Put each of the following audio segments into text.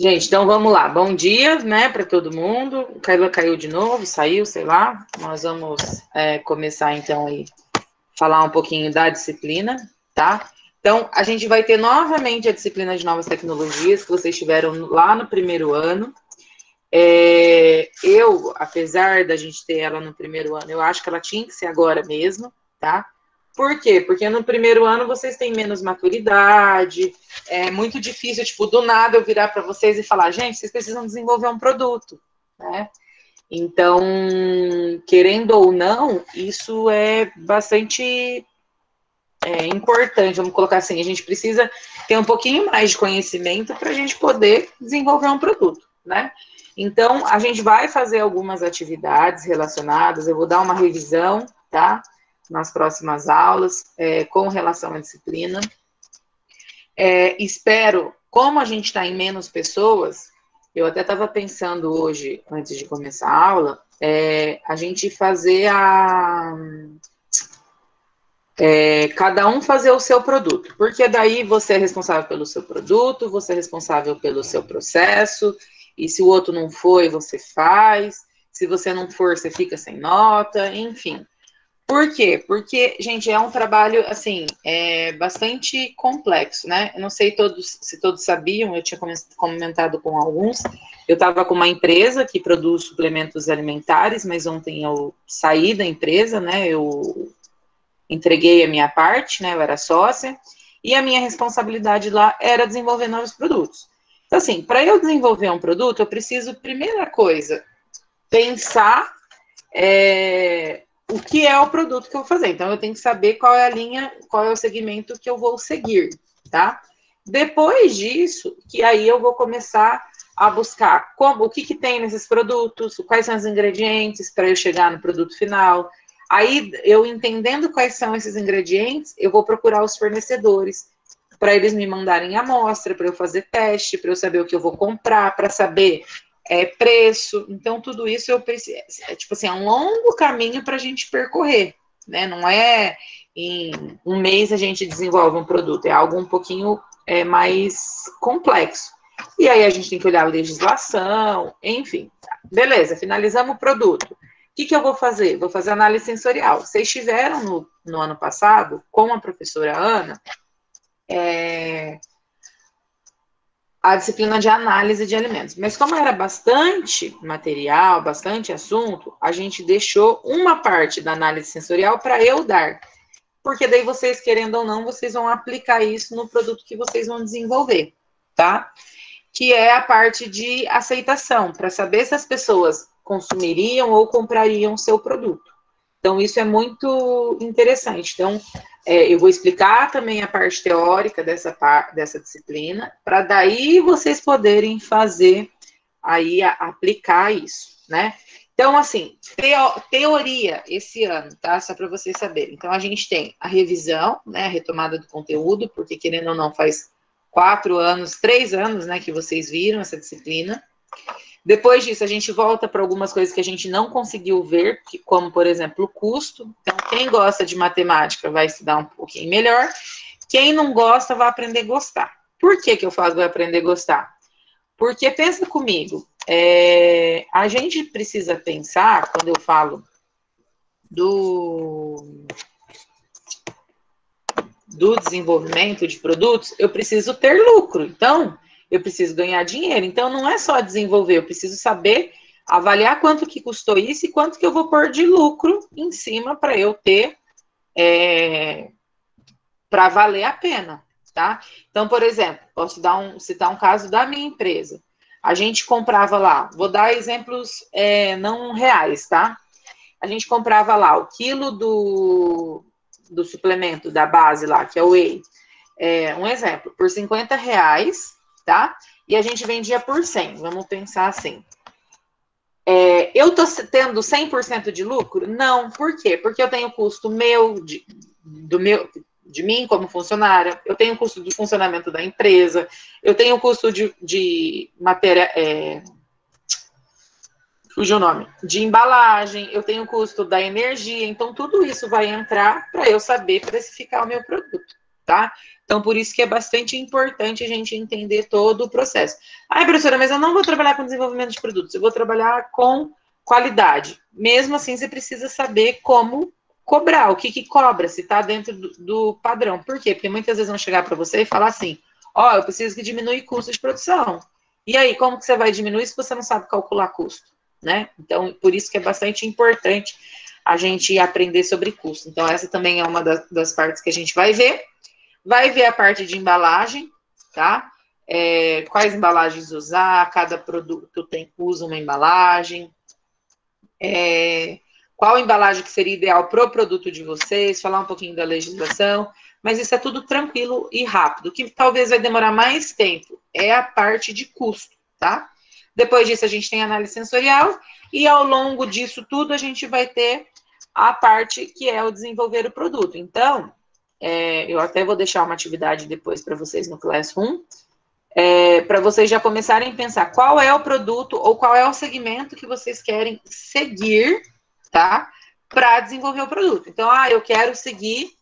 Gente, então vamos lá. Bom dia, né, para todo mundo. O Caila caiu de novo, saiu, sei lá. Nós vamos é, começar então aí falar um pouquinho da disciplina, tá? Então, a gente vai ter novamente a disciplina de novas tecnologias que vocês tiveram lá no primeiro ano. É, eu, apesar da gente ter ela no primeiro ano, eu acho que ela tinha que ser agora mesmo, tá? Por quê? Porque no primeiro ano vocês têm menos maturidade, é muito difícil, tipo, do nada eu virar para vocês e falar, gente, vocês precisam desenvolver um produto, né? Então, querendo ou não, isso é bastante é, importante, vamos colocar assim, a gente precisa ter um pouquinho mais de conhecimento para a gente poder desenvolver um produto, né? Então, a gente vai fazer algumas atividades relacionadas, eu vou dar uma revisão, tá? Nas próximas aulas, é, com relação à disciplina. É, espero, como a gente está em menos pessoas, eu até estava pensando hoje, antes de começar a aula, é, a gente fazer a é, cada um fazer o seu produto, porque daí você é responsável pelo seu produto, você é responsável pelo seu processo, e se o outro não foi, você faz, se você não for, você fica sem nota, enfim. Por quê? Porque, gente, é um trabalho, assim, é bastante complexo, né? Eu não sei todos, se todos sabiam, eu tinha comentado com alguns, eu estava com uma empresa que produz suplementos alimentares, mas ontem eu saí da empresa, né? Eu entreguei a minha parte, né? Eu era sócia, e a minha responsabilidade lá era desenvolver novos produtos. Então, assim, para eu desenvolver um produto, eu preciso, primeira coisa, pensar é, o que é o produto que eu vou fazer. Então, eu tenho que saber qual é a linha, qual é o segmento que eu vou seguir, tá? Depois disso, que aí eu vou começar a buscar como, o que, que tem nesses produtos, quais são os ingredientes para eu chegar no produto final, Aí, eu entendendo quais são esses ingredientes, eu vou procurar os fornecedores para eles me mandarem amostra, para eu fazer teste, para eu saber o que eu vou comprar, para saber é, preço. Então, tudo isso eu preciso. É, tipo assim, é um longo caminho para a gente percorrer, né? Não é em um mês a gente desenvolve um produto, é algo um pouquinho é, mais complexo. E aí a gente tem que olhar a legislação, enfim. Beleza, finalizamos o produto que, que eu vou fazer? Vou fazer análise sensorial. Vocês tiveram no, no ano passado, com a professora Ana, é, a disciplina de análise de alimentos. Mas como era bastante material, bastante assunto, a gente deixou uma parte da análise sensorial para eu dar. Porque daí vocês, querendo ou não, vocês vão aplicar isso no produto que vocês vão desenvolver, tá? Que é a parte de aceitação, para saber se as pessoas consumiriam ou comprariam seu produto. Então, isso é muito interessante. Então, é, eu vou explicar também a parte teórica dessa, dessa disciplina, para daí vocês poderem fazer aí, a, aplicar isso, né? Então, assim, teo, teoria esse ano, tá? Só para vocês saberem. Então, a gente tem a revisão, né? A retomada do conteúdo, porque querendo ou não, faz quatro anos, três anos, né, que vocês viram essa disciplina. Depois disso, a gente volta para algumas coisas que a gente não conseguiu ver, como, por exemplo, o custo. Então, quem gosta de matemática vai estudar um pouquinho melhor. Quem não gosta vai aprender a gostar. Por que, que eu falo vai aprender a gostar? Porque, pensa comigo, é, a gente precisa pensar, quando eu falo do, do desenvolvimento de produtos, eu preciso ter lucro. Então, eu preciso ganhar dinheiro. Então, não é só desenvolver, eu preciso saber avaliar quanto que custou isso e quanto que eu vou pôr de lucro em cima para eu ter, é, para valer a pena, tá? Então, por exemplo, posso dar um, citar um caso da minha empresa. A gente comprava lá, vou dar exemplos é, não reais, tá? A gente comprava lá o quilo do, do suplemento da base lá, que é o whey, é, um exemplo, por 50 reais, tá? E a gente vendia por 100, vamos pensar assim. É, eu tô tendo 100% de lucro? Não, por quê? Porque eu tenho custo meu, de, do meu, de mim como funcionária, eu tenho custo de funcionamento da empresa, eu tenho custo de, de matéria, é, fugiu o nome, de embalagem, eu tenho custo da energia, então tudo isso vai entrar para eu saber precificar o meu produto tá? Então, por isso que é bastante importante a gente entender todo o processo. Ai, professora, mas eu não vou trabalhar com desenvolvimento de produtos, eu vou trabalhar com qualidade. Mesmo assim, você precisa saber como cobrar, o que, que cobra, se está dentro do, do, padrão. Por quê? Porque muitas vezes vão chegar para você e falar assim: ó, oh, eu preciso que diminua o custo de produção. E aí, como que você vai diminuir se você não sabe calcular custo? Né? Então, por isso que é bastante importante a gente aprender sobre custo. Então, essa também é uma das, das partes que a gente vai ver. Vai ver a parte de embalagem, tá? É, quais embalagens usar, cada produto tem, usa uma embalagem. É, qual embalagem que seria ideal para o produto de vocês, falar um pouquinho da legislação, mas isso é tudo tranquilo e rápido. O que talvez vai demorar mais tempo é a parte de custo, tá? Depois disso, a gente tem análise sensorial, e ao longo disso tudo, a gente vai ter a parte que é o desenvolver o produto. Então, é, eu até vou deixar uma atividade depois para vocês no Classroom, é, para vocês já começarem a pensar qual é o produto ou qual é o segmento que vocês querem seguir tá? Para desenvolver o produto. Então, ah, eu quero seguir.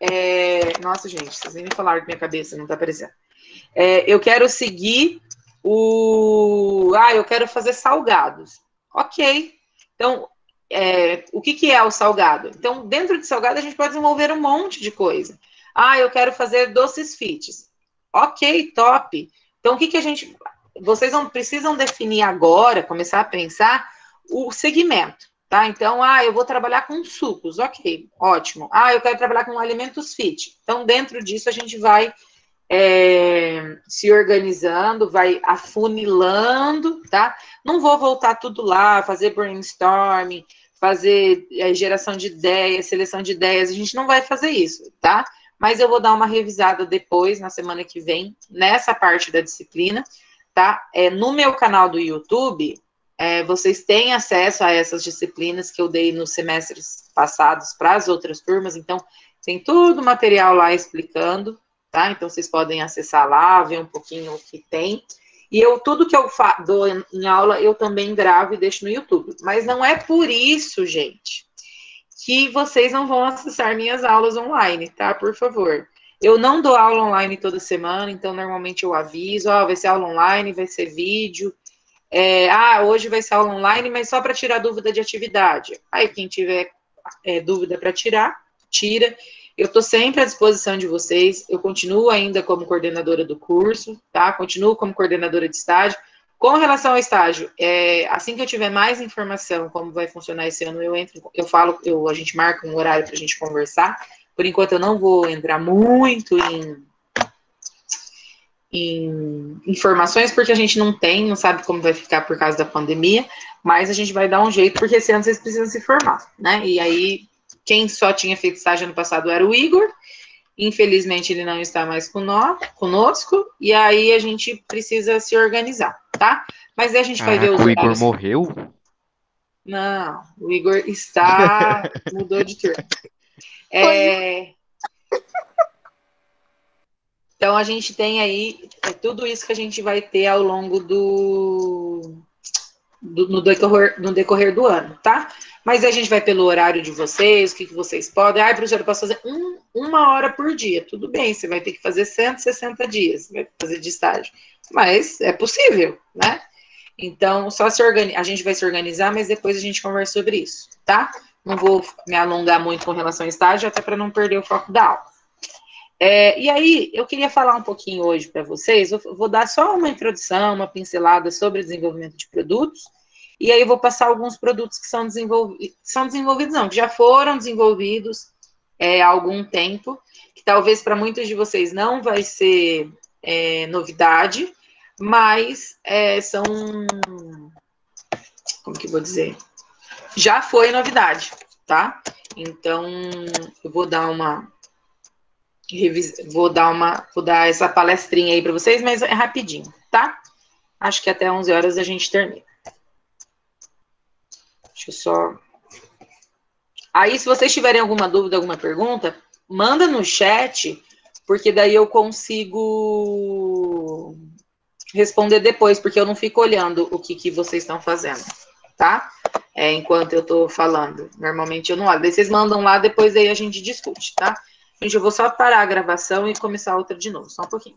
É... Nossa, gente, vocês nem me falaram que minha cabeça não tá aparecendo. É, eu quero seguir o. Ah, eu quero fazer salgados. Ok. Então, é, o que, que é o salgado? Então, dentro de salgado, a gente pode desenvolver um monte de coisa. Ah, eu quero fazer doces fits. Ok, top. Então, o que, que a gente. Vocês não precisam definir agora, começar a pensar o segmento, tá? Então, ah, eu vou trabalhar com sucos, ok, ótimo. Ah, eu quero trabalhar com alimentos fit. Então, dentro disso, a gente vai é, se organizando, vai afunilando, tá? Não vou voltar tudo lá, fazer brainstorming, fazer é, geração de ideias, seleção de ideias, a gente não vai fazer isso, tá? Mas eu vou dar uma revisada depois, na semana que vem, nessa parte da disciplina, tá? É, no meu canal do YouTube, é, vocês têm acesso a essas disciplinas que eu dei nos semestres passados para as outras turmas, então tem todo o material lá explicando, tá? Então vocês podem acessar lá, ver um pouquinho o que tem. E eu, tudo que eu dou em aula, eu também gravo e deixo no YouTube. Mas não é por isso, gente, que vocês não vão acessar minhas aulas online, tá? Por favor. Eu não dou aula online toda semana, então normalmente eu aviso, ó, vai ser aula online, vai ser vídeo, é, ah, hoje vai ser aula online, mas só para tirar dúvida de atividade. Aí, quem tiver é, dúvida para tirar, tira. Eu estou sempre à disposição de vocês. Eu continuo ainda como coordenadora do curso, tá? Continuo como coordenadora de estágio. Com relação ao estágio, é, assim que eu tiver mais informação como vai funcionar esse ano, eu entro, eu falo, eu, a gente marca um horário para a gente conversar. Por enquanto, eu não vou entrar muito em em informações, porque a gente não tem, não sabe como vai ficar por causa da pandemia, mas a gente vai dar um jeito, porque esse ano vocês precisam se formar, né? E aí, quem só tinha feito estágio ano passado era o Igor, infelizmente ele não está mais conosco, e aí a gente precisa se organizar, tá? Mas aí a gente vai ver os O Igor morreu? Não, o Igor está, mudou de turno. É, então, a gente tem aí é tudo isso que a gente vai ter ao longo do, no, decorrer, no decorrer do ano, tá? Mas a gente vai pelo horário de vocês, o que, que vocês podem. Ah, professor, eu posso fazer um, uma hora por dia. Tudo bem, você vai ter que fazer 160 dias, vai fazer de estágio. Mas é possível, né? Então, só se organi a gente vai se organizar, mas depois a gente conversa sobre isso, tá? Não vou me alongar muito com relação ao estágio, até para não perder o foco da aula. É, e aí, eu queria falar um pouquinho hoje para vocês, eu vou dar só uma introdução, uma pincelada sobre desenvolvimento de produtos, e aí eu vou passar alguns produtos que são, desenvolvi são desenvolvidos, não, que já foram desenvolvidos é, há algum tempo, que talvez para muitos de vocês não vai ser é, novidade, mas é, são, como que eu vou dizer, já foi novidade, tá? Então, eu vou dar uma vou dar uma, vou dar essa palestrinha aí para vocês, mas é rapidinho, tá? Acho que até 11 horas a gente termina. Deixa eu só. Aí, se vocês tiverem alguma dúvida, alguma pergunta, manda no chat, porque daí eu consigo responder depois, porque eu não fico olhando o que, que vocês estão fazendo, tá? É, enquanto eu tô falando. Normalmente eu não olho. Daí vocês mandam lá, depois aí a gente discute, tá? Gente, eu vou só parar a gravação e começar outra de novo, só um pouquinho.